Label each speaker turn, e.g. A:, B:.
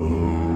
A: Oh.